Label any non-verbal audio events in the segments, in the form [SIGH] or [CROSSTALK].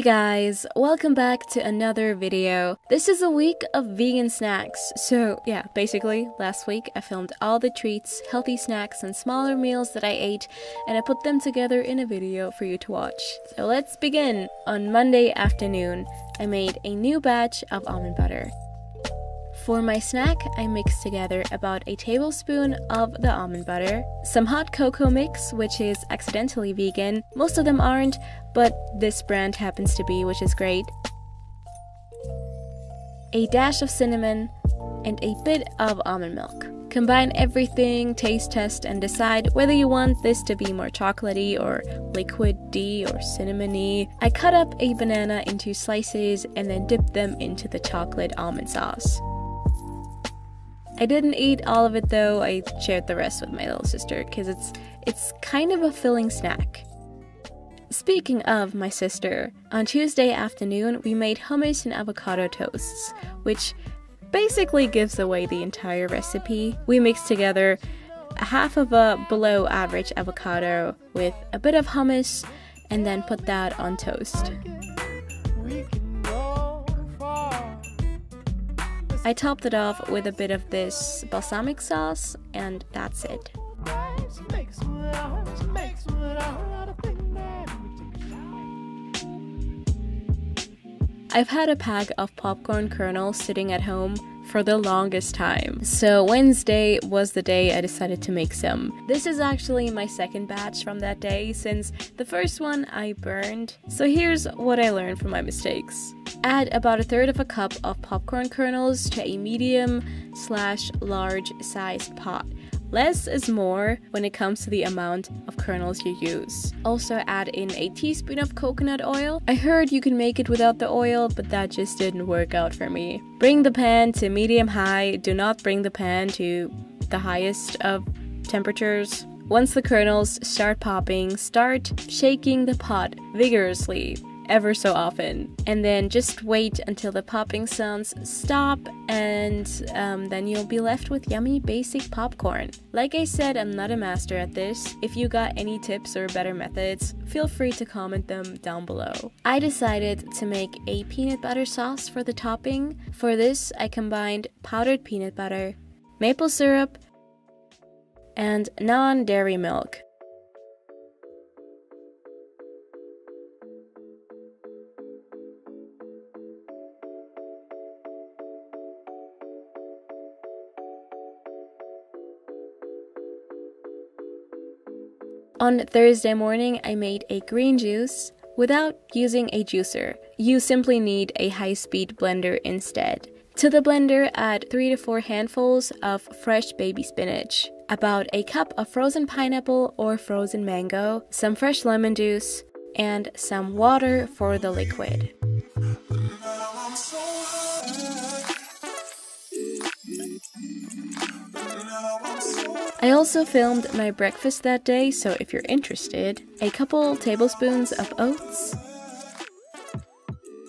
Hey guys, welcome back to another video. This is a week of vegan snacks. So yeah, basically last week I filmed all the treats, healthy snacks and smaller meals that I ate and I put them together in a video for you to watch. So let's begin. On Monday afternoon, I made a new batch of almond butter. For my snack, I mix together about a tablespoon of the almond butter, some hot cocoa mix, which is accidentally vegan. Most of them aren't, but this brand happens to be, which is great. A dash of cinnamon, and a bit of almond milk. Combine everything, taste test, and decide whether you want this to be more chocolatey or liquid D or cinnamony. I cut up a banana into slices and then dip them into the chocolate almond sauce. I didn't eat all of it though. I shared the rest with my little sister because it's it's kind of a filling snack. Speaking of my sister, on Tuesday afternoon we made hummus and avocado toasts, which basically gives away the entire recipe. We mixed together half of a below average avocado with a bit of hummus and then put that on toast. I topped it off with a bit of this balsamic sauce, and that's it. I've had a pack of popcorn kernels sitting at home for the longest time. So Wednesday was the day I decided to make some. This is actually my second batch from that day since the first one I burned. So here's what I learned from my mistakes. Add about a third of a cup of popcorn kernels to a medium slash large sized pot. Less is more when it comes to the amount of kernels you use. Also add in a teaspoon of coconut oil. I heard you can make it without the oil, but that just didn't work out for me. Bring the pan to medium high. Do not bring the pan to the highest of temperatures. Once the kernels start popping, start shaking the pot vigorously ever so often. And then just wait until the popping sounds stop, and um, then you'll be left with yummy basic popcorn. Like I said, I'm not a master at this. If you got any tips or better methods, feel free to comment them down below. I decided to make a peanut butter sauce for the topping. For this, I combined powdered peanut butter, maple syrup, and non dairy milk. On Thursday morning, I made a green juice without using a juicer. You simply need a high speed blender instead. To the blender, add 3 to 4 handfuls of fresh baby spinach, about a cup of frozen pineapple or frozen mango, some fresh lemon juice, and some water for the liquid. I also filmed my breakfast that day, so if you're interested, a couple tablespoons of oats,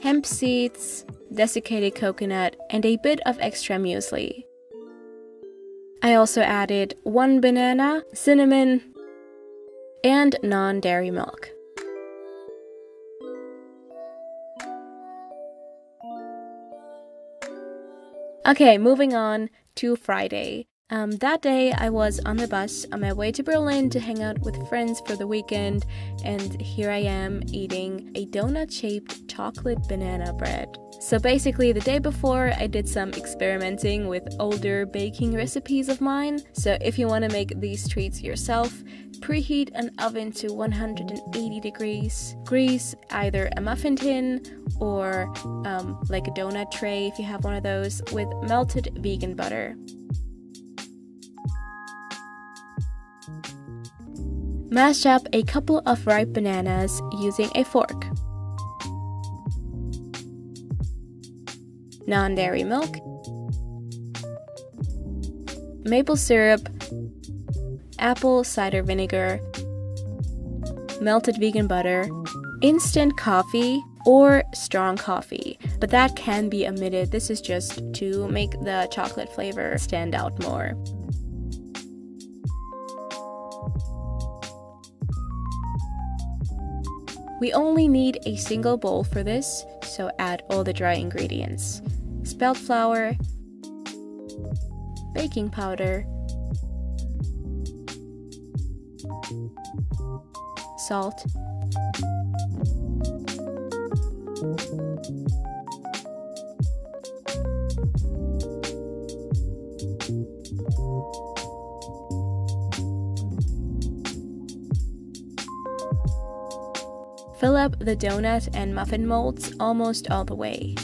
hemp seeds, desiccated coconut, and a bit of extra muesli. I also added one banana, cinnamon, and non dairy milk. Okay, moving on to Friday. Um, that day, I was on the bus on my way to Berlin to hang out with friends for the weekend, and here I am eating a donut shaped chocolate banana bread. So basically, the day before, I did some experimenting with older baking recipes of mine. So if you want to make these treats yourself, preheat an oven to 180 degrees. Grease either a muffin tin or um, like a donut tray if you have one of those with melted vegan butter. Mash up a couple of ripe bananas using a fork. Non dairy milk, maple syrup, apple cider vinegar, melted vegan butter, instant coffee, or strong coffee, but that can be omitted. This is just to make the chocolate flavor stand out more. We only need a single bowl for this, so add all the dry ingredients. Spelt flour, baking powder, salt, Fill up the donut and muffin molds almost all the way.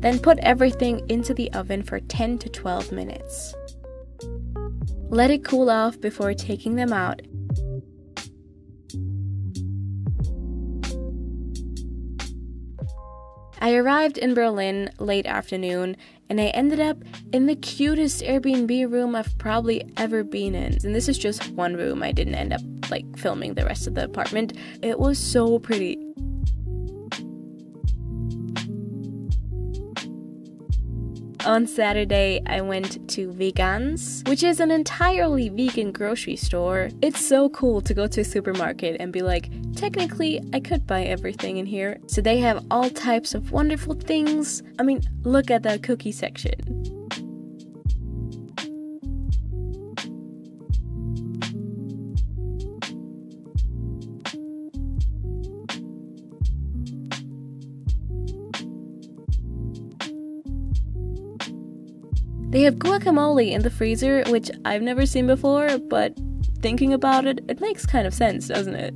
Then put everything into the oven for 10 to 12 minutes. Let it cool off before taking them out I arrived in Berlin late afternoon and I ended up in the cutest Airbnb room I've probably ever been in. And this is just one room, I didn't end up like filming the rest of the apartment. It was so pretty. On Saturday, I went to Veganz, which is an entirely vegan grocery store. It's so cool to go to a supermarket and be like, technically, I could buy everything in here. So they have all types of wonderful things. I mean, look at the cookie section. They have guacamole in the freezer, which I've never seen before, but thinking about it, it makes kind of sense, doesn't it?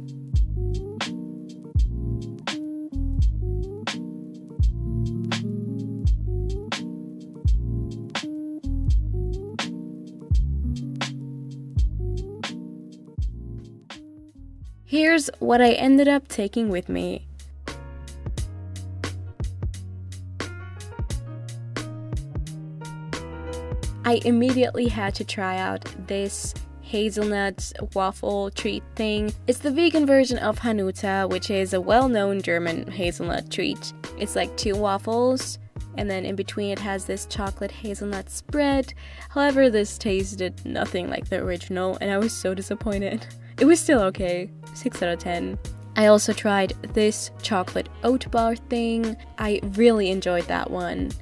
Here's what I ended up taking with me. I immediately had to try out this hazelnut waffle treat thing. It's the vegan version of Hanuta, which is a well known German hazelnut treat. It's like two waffles, and then in between it has this chocolate hazelnut spread. However, this tasted nothing like the original, and I was so disappointed. [LAUGHS] It was still okay, 6 out of 10. I also tried this chocolate oat bar thing. I really enjoyed that one.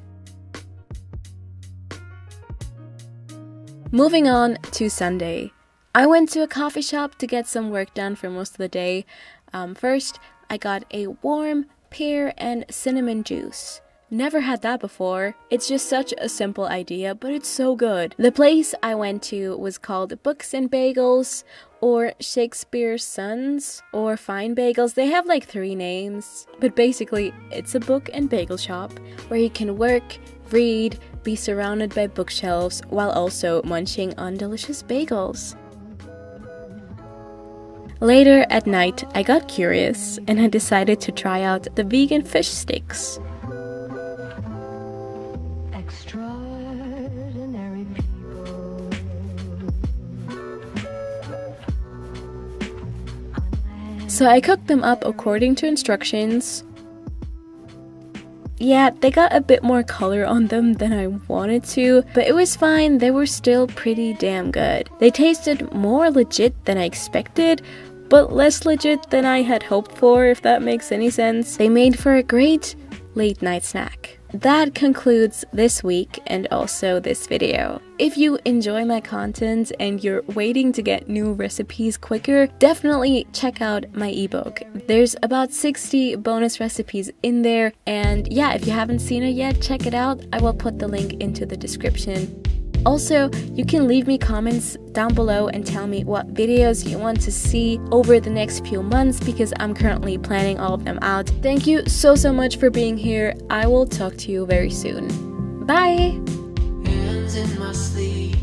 Moving on to Sunday. I went to a coffee shop to get some work done for most of the day. Um, first, I got a warm pear and cinnamon juice. Never had that before. It's just such a simple idea, but it's so good. The place I went to was called Books and Bagels, or Shakespeare's Sons, or Fine Bagels. They have like three names, but basically, it's a book and bagel shop where you can work, read, be surrounded by bookshelves while also munching on delicious bagels. Later at night, I got curious and I decided to try out the vegan fish sticks. So I cooked them up according to instructions, yeah, they got a bit more color on them than I wanted to, but it was fine. They were still pretty damn good. They tasted more legit than I expected, but less legit than I had hoped for, if that makes any sense. They made for a great late night snack that concludes this week and also this video. If you enjoy my content and you're waiting to get new recipes quicker, definitely check out my ebook. There's about 60 bonus recipes in there, and yeah, if you haven't seen it yet, check it out. I will put the link into the description. Also, you can leave me comments down below and tell me what videos you want to see over the next few months because I'm currently planning all of them out. Thank you so so much for being here. I will talk to you very soon. Bye! Hands in my sleeve,